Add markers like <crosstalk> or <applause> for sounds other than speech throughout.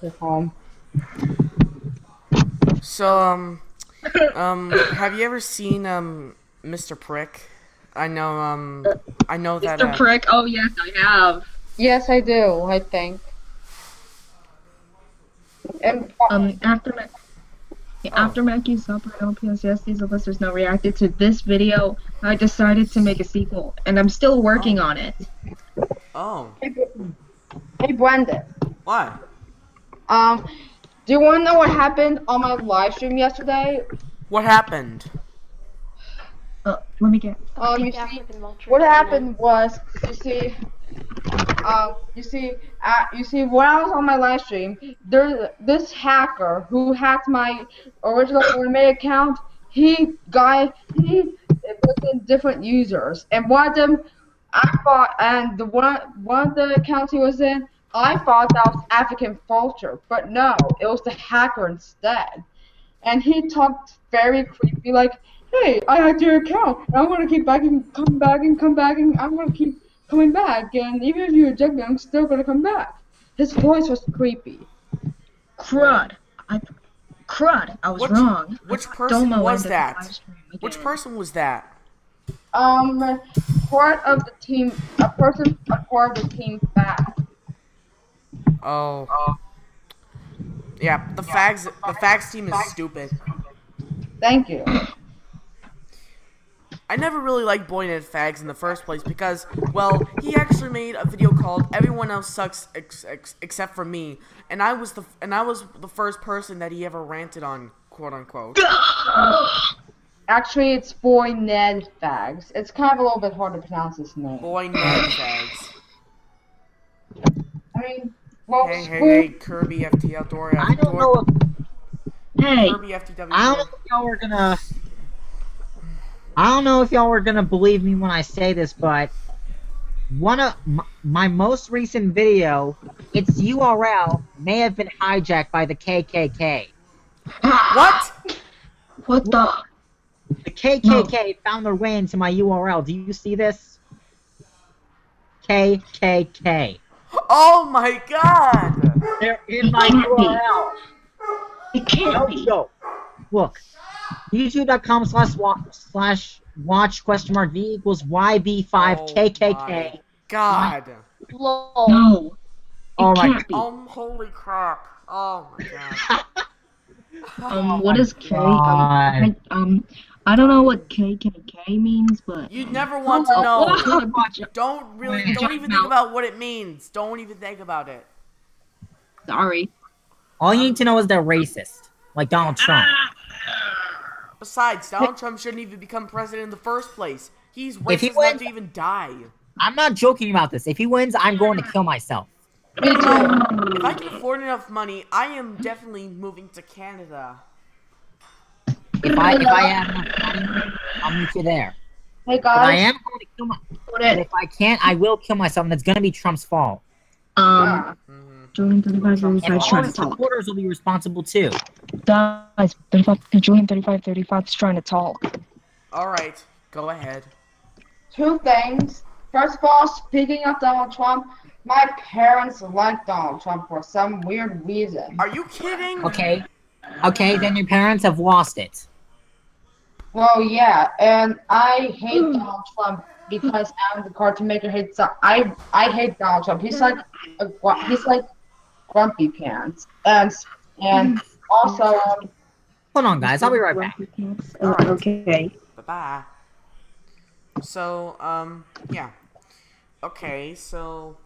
Go home. So um, um, have you ever seen um Mr. Prick? I know um, I know that. Mr. Uh, Prick. Oh yes, I have. Yes, I do. I think. And Um, after Ma- yeah, after Mackey's Supper and LPSS, these listeners now reacted to this video. I decided to make a sequel, and I'm still working on it. oh, hey, Brendan. why? Um, do you want to know what happened on my live stream yesterday? What happened? Uh, let me get. Um, you see, what happened was, you see, um, you see, uh, you see, when I was on my live stream, there, this hacker who hacked my original Fortnite account, he guy, he put in different users, and one of them, I thought, and the one, one of the accounts he was in, I thought that was African Vulture, but no, it was the hacker instead, and he talked very creepy, like, hey, I hacked your account, and I'm gonna keep back and come back and come back, and I'm gonna keep coming back, and even if you reject me, I'm still gonna come back. His voice was creepy. Crud. I. Crud. I was Which- wrong. which person Domo was that? Which person was that? Um, part of the team, a person, a part of the team back. Oh. oh. Yeah, the fags, the fags team is stupid. Thank you. I never really liked Boynet Fags in the first place because, well, he actually made a video called "Everyone Else Sucks ex- ex- Except for Me," and I was the and I was the first person that he ever ranted on, quote unquote. <laughs> Actually, it's Boy Ned Fags. It's kind of a little bit hard to pronounce his name. Boy Ned Fags. I mean, well, Hey, hey, hey, Kirby FTL Doria. I don't know if Hey, Kirby FTW. I don't know if y'all are gonna. I don't know if y'all are gonna believe me when I say this, but one of my, my most recent video, its URL may have been hijacked by the KKK. What? what the? The KKK found their way into my URL. Do you see this? KKK. Oh my God! They're in my can't be. URL. It can't No be. joke. Look, youtube.com slash wa- slash watch question mark v equals yb5 Oh God. Lol. No. It Oh my can't. Um, holy crap. Oh my God. <laughs> <laughs> Um, what is K? Um, God. Um, I don't know what KKK means, but You never want to Oh, know. <laughs> Don't really, don't even think about what it means. Don't even think about it. Sorry. All you need to know is they're racist, like Donald ah. Trump. Besides, Donald Trump shouldn't even become president in the first place. He's If he racist enough to even die. I'm not joking about this. If he wins, I'm going to kill myself. Me too. If I can afford enough money, I am definitely moving to Canada. If I if I have enough money, I'll meet you there. Hey But I am going to kill my. Put But if I can't, I will kill myself, and it's going to be Trump's fault. Um, Mhm. Julian 35 And 35 trying to his talk. supporters will be responsible too. Guys, 35, Julian 35 35 is trying to talk. All right, go ahead. Two things. First of all, speaking of Donald Trump, my parents like Donald Trump for some weird reason. Are you kidding? Okay. Okay, then your parents have lost it. Well, yeah, and I hate Donald Trump because I'm the cartoon maker hates. I I hate Donald Trump. He's like a, he's like grumpy pants, and and also um, Hold on, guys. I'll be right back. Oh, okay. Bye bye. So, um, yeah. Okay, so,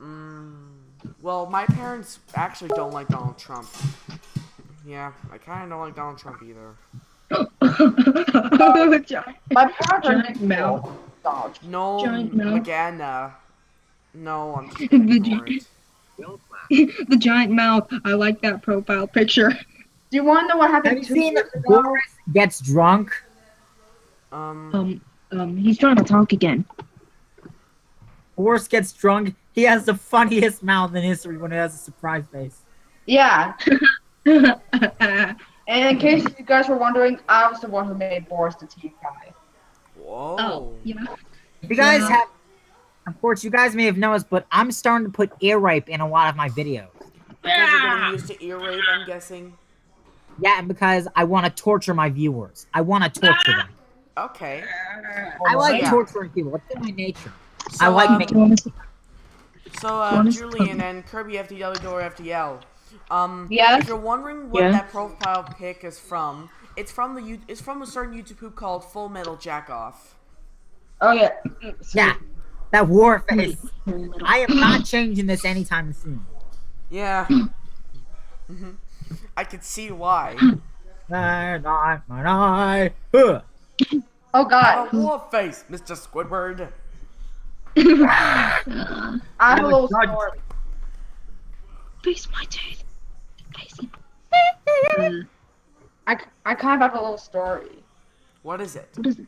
um, well, my parents actually don't like Donald Trump. Yeah, I kind of don't like Donald Trump either. Giant- <laughs> my parents Giant mouth. fans of Donald. Trump. No, Giant mouth. Magana. No, I'm just <laughs> The gonna giant- <laughs> the giant mouth. I like that profile picture. Do you want to know what Have happened you seen years? Boris gets drunk? Um, Um, um, he's trying to talk again. Boris gets drunk. He has the funniest mouth in history when he has a surprise face. Yeah, and in case you guys were wondering, I was the one who made Boris the tea guy. whoa. oh, yeah. If you guys Yeah. have, of course, you guys may have noticed, but I'm starting to put ear rape in a lot of my videos. Because you're getting used to ear rape, I'm guessing. Yeah, and because I want to torture my viewers. I want to torture them. Okay. I like yeah. torturing people. It's in my nature. So, I like um, making. want to see? So, uh, Julian and Kirby FTW or FTL. Um, Yes? if you're wondering what Yeah? that profile pic is from, it's from the you- it's from a certain YouTube poop called Full Metal Jack Off. Oh yeah. Yeah, that war face. I am not <clears throat> changing this anytime soon. Yeah. <clears throat> Mhm. I can see why. And I, and I, huh. Oh A god. war face, Mr. Squidward. <laughs> I have a little God. story. face my tooth. Face. Uh, I, I kind of have a little story. What is it? what is it?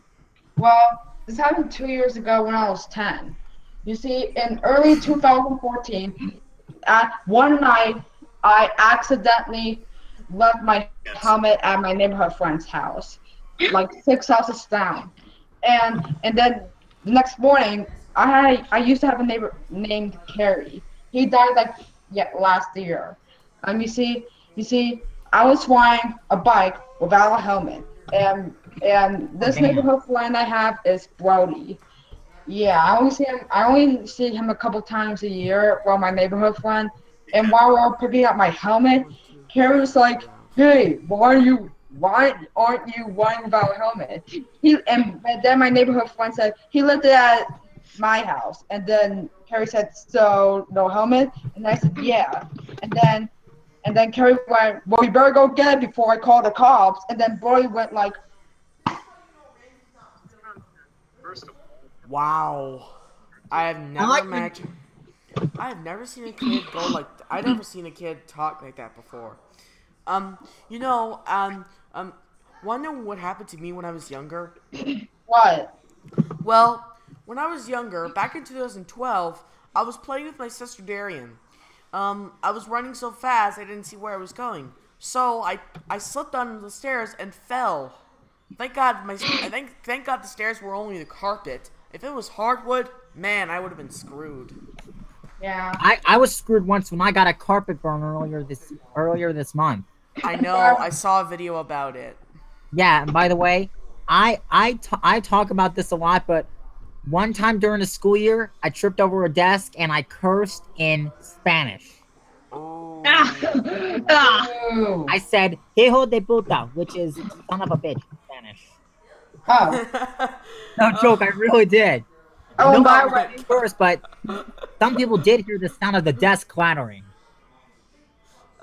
Well, this happened two years ago when I was 10. You see, in early 2014, at one night, I accidentally left my helmet at my neighborhood friend's house, like six houses down. And and then the next morning, I had I used to have a neighbor named Carrie. He died like yeah last year. Um, you see, you see, I was flying a bike without a helmet, and and this damn. neighborhood friend I have is Brody. Yeah, I only see him. I only see him a couple times a year. While my neighborhood friend, and while we were picking up my helmet, Carrie was like, "Hey, why are you? Why aren't you wearing without a helmet?" He and, then my neighborhood friend said he lived at my house, and then Carrie said, "So no helmet?" And I said, "Yeah." And then and then Carrie went, "Well, you better go get it before I call the cops." And then Brody went like, Wow. I have never like when- imagined. I have never seen a kid go like. I've never seen a kid talk like that before. Um, you know, um, um, wonder what happened to me when I was younger. "What?" Well, when I was younger, back in 2012, I was playing with my sister Darian. Um, I was running so fast I didn't see where I was going, so I I slipped down the stairs and fell. Thank God my I think thank God the stairs were only the carpet. If it was hardwood, man, I would have been screwed. Yeah. I, I was screwed once when I got a carpet burn earlier this earlier this month. I know. I saw a video about it. Yeah, and by the way, I I t- I talk about this a lot, but one time during the school year, I tripped over a desk and I cursed in Spanish. Oh. Ah. <laughs> I said "hijo de puta," which is son of a bitch in Spanish. Oh. <laughs> No joke, I really did. Oh, no and by the one way, cursed, but some people did hear the sound of the desk clattering.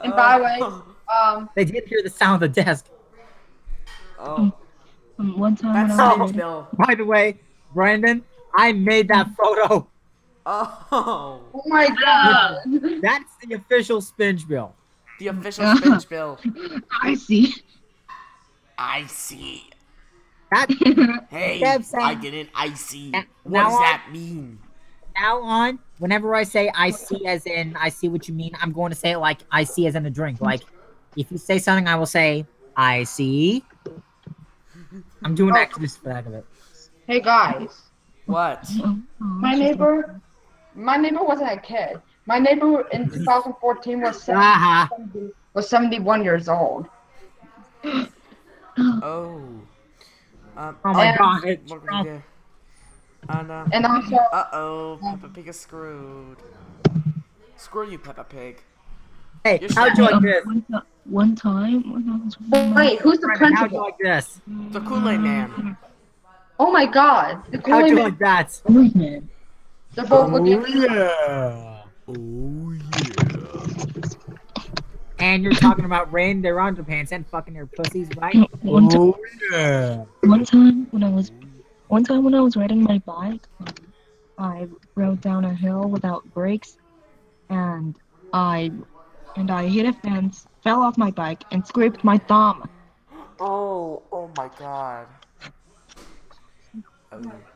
and by the way, um, They did hear the sound of the desk. Oh, Um, one time that's I so was By the way, Brandon, I made that photo. Oh, oh my god. That's the official Spinge bill. the official spinach bill. <laughs> I see. I see. That <laughs> Hey, said- I didn't. I see. What now does I- that mean? now on, whenever I say I see as in I see what you mean, I'm going to say it like I see as in a drink. Like if you say something, I will say I see. I'm doing that oh. just for the heck of it. Hey guys, What? My neighbor, my neighbor wasn't a kid. My neighbor in 2014 was 70, Haha. was 71 years old. Oh. Um, Oh my And- god, it's what we Trump. do? And uh, And also, uh oh, Peppa Pig is screwed. Screw you, Peppa Pig. Hey, You're how'd you Um, like this? one, ti- one time when I was with my- wait, who's the Brandon, how'd you principal? like this? The Kool-Aid Man. Oh my god, the How'd Kool-Aid you like that? Wait, man. they're both looking. yeah. Oh yeah. And you're talking about rain their underpants and fucking their pussies, right? One time, Oh yeah. one time when I was, one time when I was riding my bike, um, I rode down a hill without brakes, and I, and I hit a fence, fell off my bike, and scraped my thumb. <gasps> Oh, oh my god. Oh.